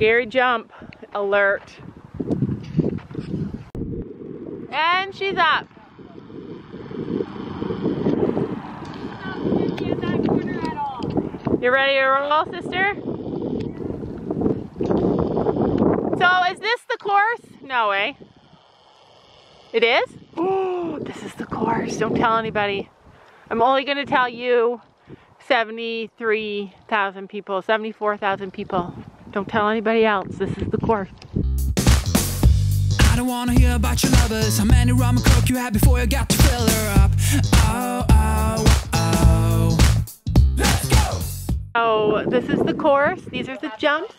Scary jump alert. And she's up. You ready to roll, sister? So is this the course? No way. It is? Oh, this is the course. Don't tell anybody. I'm only gonna tell you 73,000 people, 74,000 people. Don't tell anybody else. This is the course. I don't wanna hear about your lovers. How many rum and coke you had before you got to fill her up? Oh, oh, oh. Let's go! So this is the course. These are the jumps.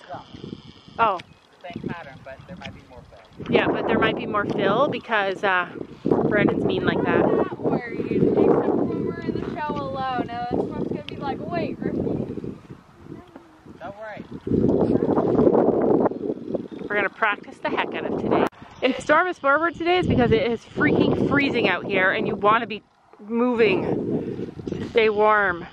Oh, Same pattern, but there might be more fill. yeah, but there might be more fill because uh, Brandon's mean like that. not worried, except when we're in the show alone. Now this one's gonna be like, wait, Griffey. Don't worry. We're gonna practice the heck out of today. If storm is forward today, it's because it is freaking freezing out here and you want to be moving to stay warm.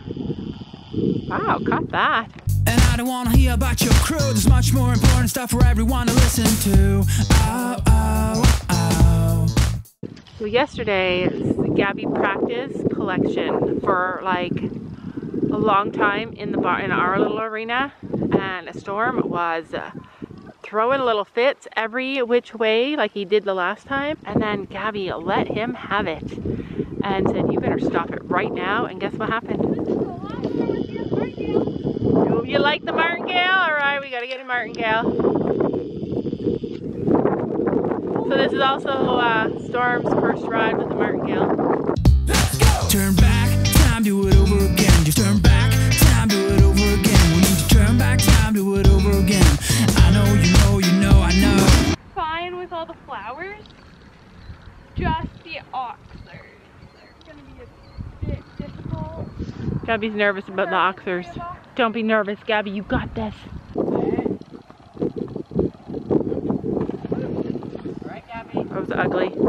Wow, caught that. And I don't wanna hear about your crew. There's much more important stuff for everyone to listen to. Oh, oh, oh. So yesterday, Gabby practiced collection for like a long time in the bar in our little arena, and a Storm was uh, throwing a little fits every which way like he did the last time, and then Gabby let him have it and said, "You better stop it right now." And guess what happened? Oh, You like the martingale? All right, we gotta get a martingale. So this is also uh, Storm's first ride with the martingale. Turn back, time, do it over again. Just turn just the oxers. They're gonna be a bit difficult. Gabby's nervous about the oxers. Don't be nervous, Gabby. You got this. Right, Gabby? That was ugly.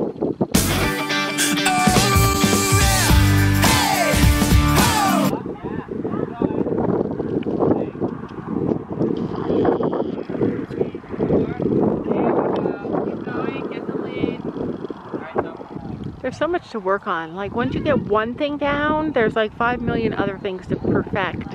Much to work on. Like once you get one thing down, there's like five million other things to perfect.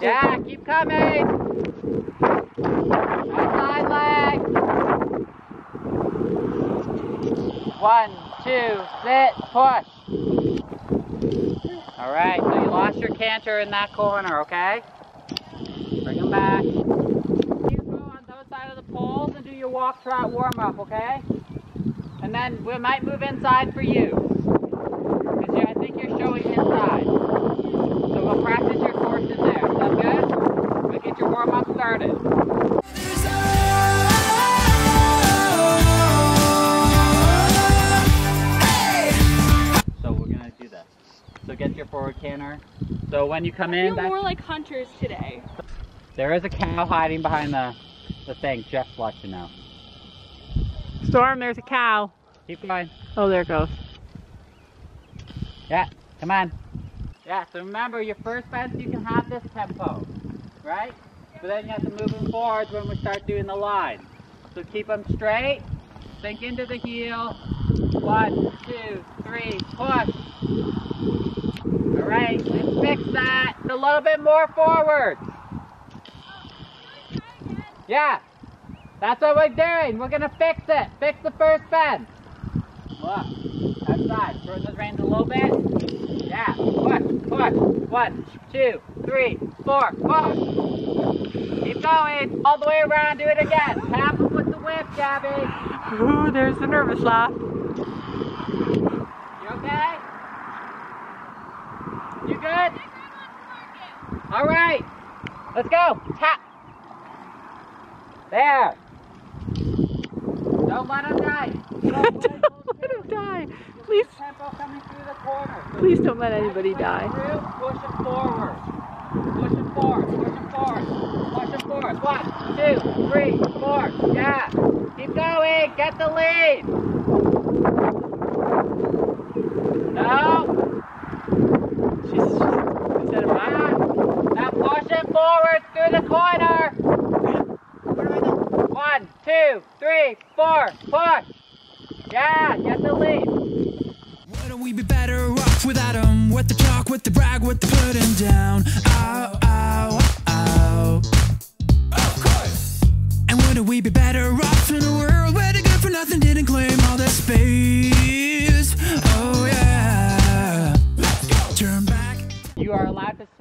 Yeah, keep coming. Outside leg. One, two, sit, push. All right, so you lost your canter in that corner, okay? Bring him back. You go on those side of the poles and do your walk trot warm up, okay? And then we might move inside for you. When you come I in, feel that's- more like hunters today. there is a cow hiding behind the the thing. Jeff let you know. Storm, there's a cow. Keep going. Oh, there it goes. Yeah, come on. Yeah, so remember your first fence you can have this tempo, right? But then you have to move them forwards when we start doing the line. So keep them straight, sink into the heel. One, two, three, push. All right, let's fix that. A little bit more forward. Yeah, that's what we're doing. We're gonna fix it. Fix the first fence. Look, outside. Turn those reins a little bit. Yeah, push, push. One, two, three, four, push. Keep going. All the way around. Do it again. Tap them with the whip, Gabby. Ooh, there's the nervous laugh. You okay? You good? All right. Let's go. Tap. There. Don't let him die. Don't don't let him die. Please, Tempo coming through the corner. please don't let anybody die. Push him forward. Push him forward. Push him forward. Push him forward. One, two, three, four. Yeah. Keep going. Get the lead. No. She's, she's is that a Back. Now push him forward through the corner. One, two, three, four. Push. Yeah. Get the lead. Wouldn't we be better off without 'em? What the talk, what the brag, what the putting down?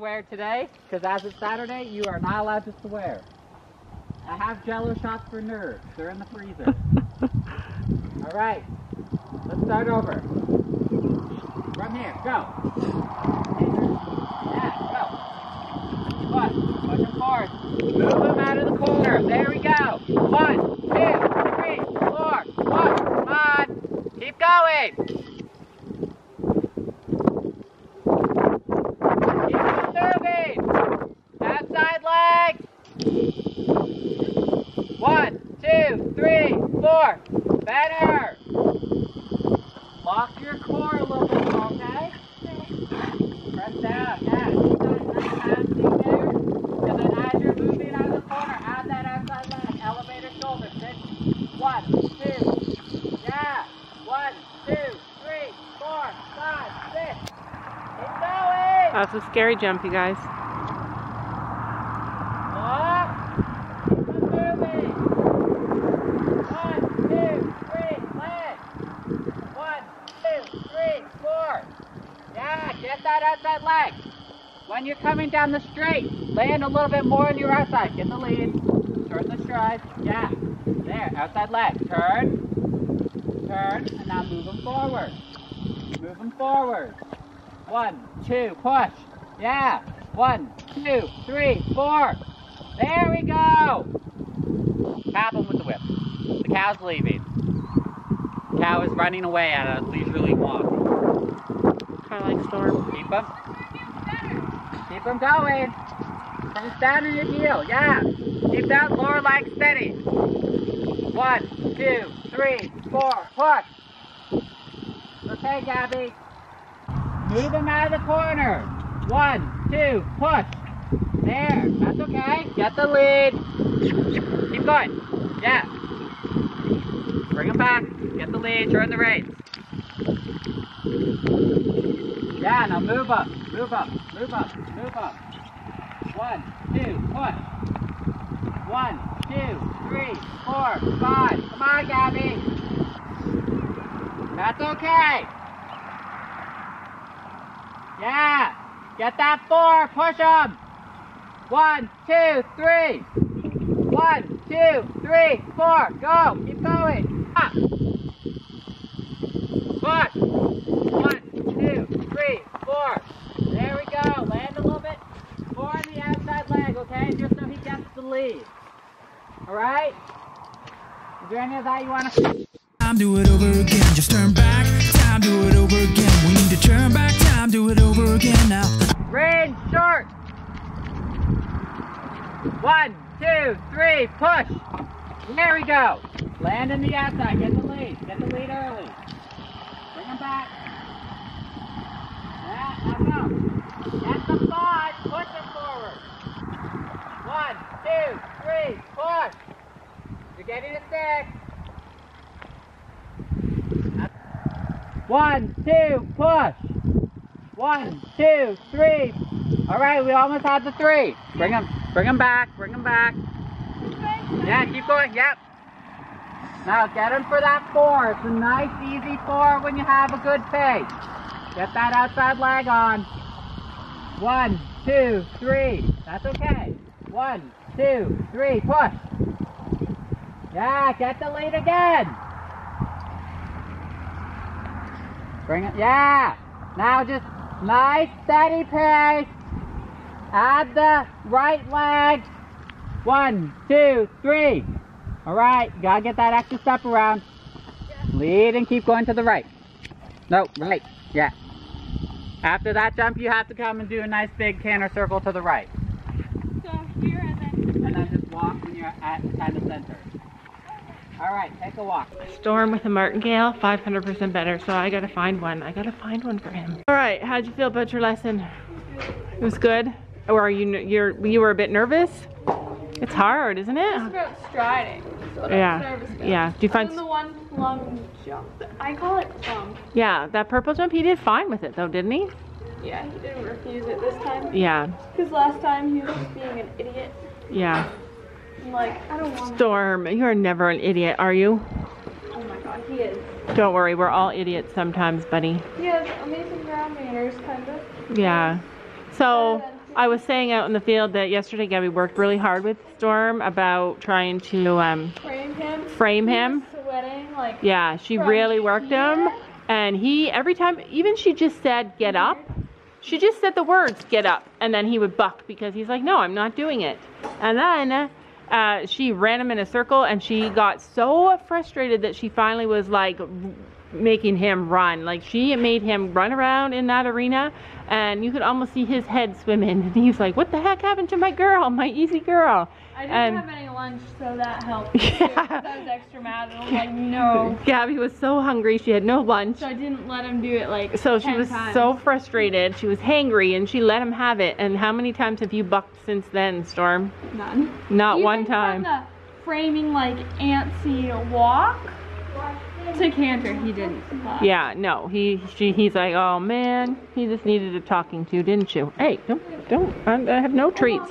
Swear today, because as it's Saturday, you are not allowed to swear. I have jello shots for nerves. They're in the freezer. All right. Let's start over. From here. Go. Yeah, go. Push. Push him forward. Move him out of the corner. There we go. One, two, three, four. Come on. Keep going. Keep on moving. Outside leg. One, two, four. Better. Lock your core a little bit, okay? Press down. And then as you're moving out of the corner, add that outside leg. Elevator shoulder. Six. One, two. Yeah. One, two, three, four, five, six. Going. That's a scary jump, you guys. Walk. Keep on moving. One, two, three, land. One, two, three, four. Yeah, get that outside leg. When you're coming down the straight, land a little bit more on your outside. Get the lead. Turn the stride. Yeah. There, outside leg. Turn. Turn, and now move them forward. Move them forward. One, two, push. Yeah. One, two, three, four. There we go. Tap him with the whip. The cow's leaving. The Cow is running away at a leisurely walk. Kind of like Storm. Keep him. Keep them going. Down in your heel. Yeah. Keep that lower leg steady. One, two, three, four. Push. Okay, Gabby. Move him out of the corner. One, two, push. There. That's okay. Get the lead. Keep going. Yeah. Bring him back. Get the lead. Turn the reins. Yeah, now move up. Move up. Move up. Move up. One, two, push. One, two, three, four, five. Come on, Gabby. That's okay. Yeah. Get that four. Push them. One, two, three. One, two, three, four. Go. Keep going. Ah. Up. Push. One, two, three, four. There we go. Land a little bit more on the outside leg, okay? Just so he gets the lead. All right? Is there any of that you want to? Time, do it over again. Just turn back. Time, do it over again. We need to turn back. Time, do it over again now. Range short. One, two, three, push. There we go. Land in the outside. Get the lead. Get the lead early. Bring him back. You're getting a six. One, two, push. One, two, three. All right, we almost had the three. Bring them, bring them back, bring them back. Yeah, keep going. Yep. Now get him for that four. It's a nice, easy four when you have a good pace. Get that outside leg on. One, two, three. That's okay. One, two, three. Push. Yeah, get the lead again. Bring it. Yeah. Now just nice, steady pace. Add the right leg. One, two, three. All right, gotta get that extra step around. Lead and keep going to the right. No, right, yeah. After that jump, you have to come and do a nice big canter circle to the right. So here and then. And then just walk when you're at kind of center. All right, take a walk. Storm with a martingale, 500% better. So I gotta find one. I gotta find one for him. All right, how'd you feel about your lesson? It was good. Or are you you're you were a bit nervous? It's hard, isn't it? It's it? about striding. That's what I was Yeah, yeah. Do you find? The one plum jump. I call it plum. Yeah, that purple jump. He did fine with it though, didn't he? Yeah, he didn't refuse it this time. Yeah, Because last time he was being an idiot. yeah. I'm like, I don't want to. Storm, you're never an idiot, are you? Oh my god, he is. Don't worry, we're all idiots sometimes, buddy. He has amazing ground manners, kind of. Yeah. So I was saying out in the field that yesterday Gabby worked really hard with Storm about trying to um, Frame him. frame him. Sweating, like. Yeah, she really worked him. And he, every time, even she just said, get up. She just said the words, get up. And then he would buck because he's like, no, I'm not doing it. And then uh, she ran him in a circle and she got so frustrated that she finally was like making him run. Like she made him run around in that arena and you could almost see his head swimming. And he was like, what the heck happened to my girl, my easy girl? I didn't And- have any lunch, so that helped. Yeah. I was extra mad. I was like, no. Gabby was so hungry, she had no lunch. So I didn't let him do it like. So she was times. so frustrated. She was hangry and she let him have it. And how many times have you bucked since then, Storm? None. Not Even one from time. the framing like antsy walk to canter, he didn't. buck. Yeah, no. He she he's like, oh man, he just needed a talking to, didn't you? Hey, don't don't. I I have no treats.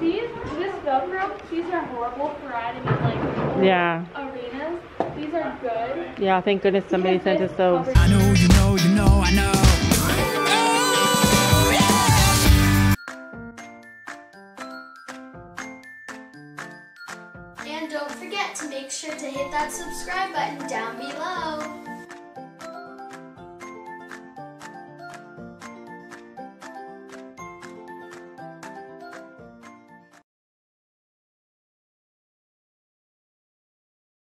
These, this Velcro, these are horrible for riding in like Yeah, arenas. These are good. yeah. Thank goodness somebody sent us those. That subscribe button down below.